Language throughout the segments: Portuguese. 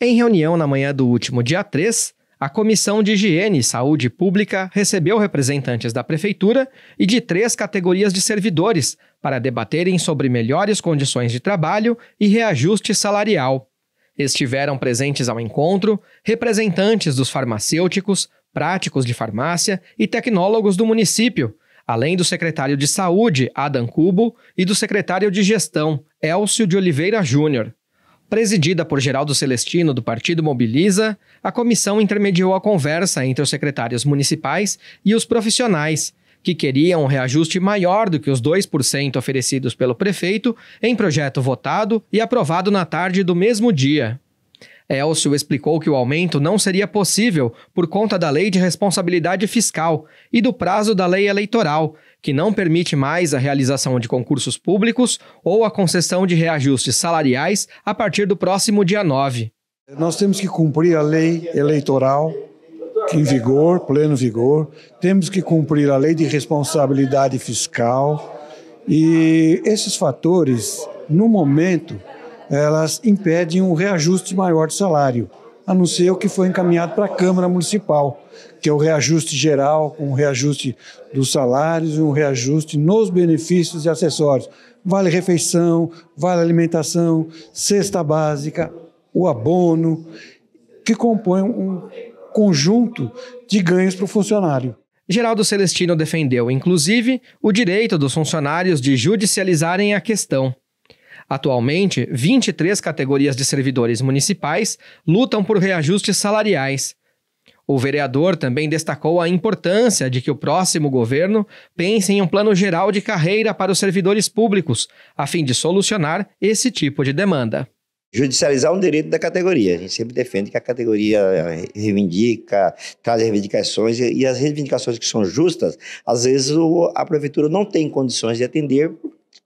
Em reunião na manhã do último dia 3, a Comissão de Higiene e Saúde Pública recebeu representantes da Prefeitura e de três categorias de servidores para debaterem sobre melhores condições de trabalho e reajuste salarial. Estiveram presentes ao encontro representantes dos farmacêuticos, práticos de farmácia e tecnólogos do município, além do secretário de Saúde, Adam Cubo, e do secretário de Gestão, Elcio de Oliveira Júnior. Presidida por Geraldo Celestino, do Partido Mobiliza, a comissão intermediou a conversa entre os secretários municipais e os profissionais, que queriam um reajuste maior do que os 2% oferecidos pelo prefeito em projeto votado e aprovado na tarde do mesmo dia. Elcio explicou que o aumento não seria possível por conta da lei de responsabilidade fiscal e do prazo da lei eleitoral, que não permite mais a realização de concursos públicos ou a concessão de reajustes salariais a partir do próximo dia 9. Nós temos que cumprir a lei eleitoral em vigor, pleno vigor, temos que cumprir a lei de responsabilidade fiscal. E esses fatores, no momento, elas impedem um reajuste maior de salário, a não ser o que foi encaminhado para a Câmara Municipal, que é o reajuste geral, um reajuste dos salários e um reajuste nos benefícios e acessórios. Vale refeição, vale alimentação, cesta básica, o abono, que compõem um conjunto de ganhos para o funcionário. Geraldo Celestino defendeu, inclusive, o direito dos funcionários de judicializarem a questão. Atualmente, 23 categorias de servidores municipais lutam por reajustes salariais. O vereador também destacou a importância de que o próximo governo pense em um plano geral de carreira para os servidores públicos, a fim de solucionar esse tipo de demanda. Judicializar um direito da categoria. A gente sempre defende que a categoria reivindica, traz reivindicações, e as reivindicações que são justas, às vezes a prefeitura não tem condições de atender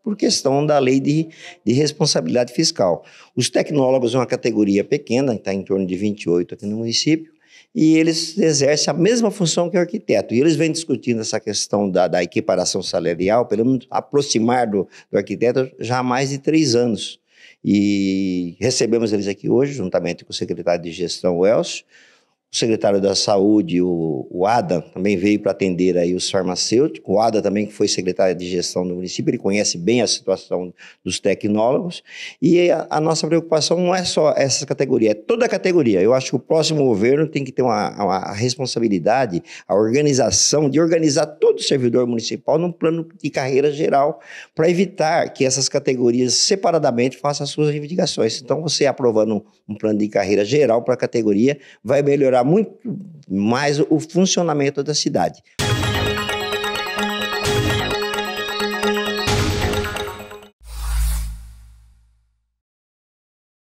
por questão da lei de, de responsabilidade fiscal. Os tecnólogos é uma categoria pequena, está em torno de 28 aqui no município, e eles exercem a mesma função que o arquiteto. E eles vêm discutindo essa questão da, da equiparação salarial, pelo menos aproximar do, do arquiteto, já há mais de três anos. E recebemos eles aqui hoje, juntamente com o secretário de gestão, Elcio, o secretário da Saúde, o, o Ada, também veio para atender aí os farmacêuticos. O Ada também, que foi secretário de gestão do município, ele conhece bem a situação dos tecnólogos. E a, a nossa preocupação não é só essa categoria, é toda a categoria. Eu acho que o próximo governo tem que ter uma, uma responsabilidade, a organização, de organizar todo o servidor municipal num plano de carreira geral, para evitar que essas categorias separadamente façam as suas reivindicações. Então, você aprovando um, um plano de carreira geral para a categoria, vai melhorar muito mais o funcionamento da cidade.